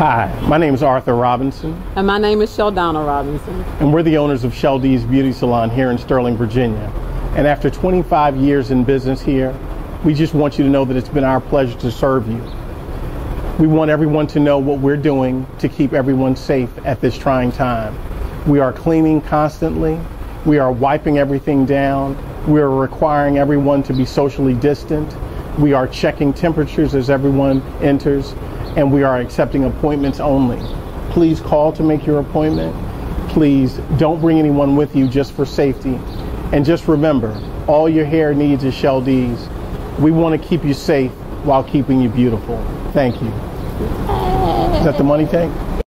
Hi, my name is Arthur Robinson, And my name is Sheldonna Robinson. and we're the owners of Shell Beauty Salon here in Sterling, Virginia. And after 25 years in business here, we just want you to know that it's been our pleasure to serve you. We want everyone to know what we're doing to keep everyone safe at this trying time. We are cleaning constantly. We are wiping everything down. We are requiring everyone to be socially distant. We are checking temperatures as everyone enters, and we are accepting appointments only. Please call to make your appointment. Please don't bring anyone with you just for safety. And just remember, all your hair needs is Sheldeez. We want to keep you safe while keeping you beautiful. Thank you. Is that the money tank?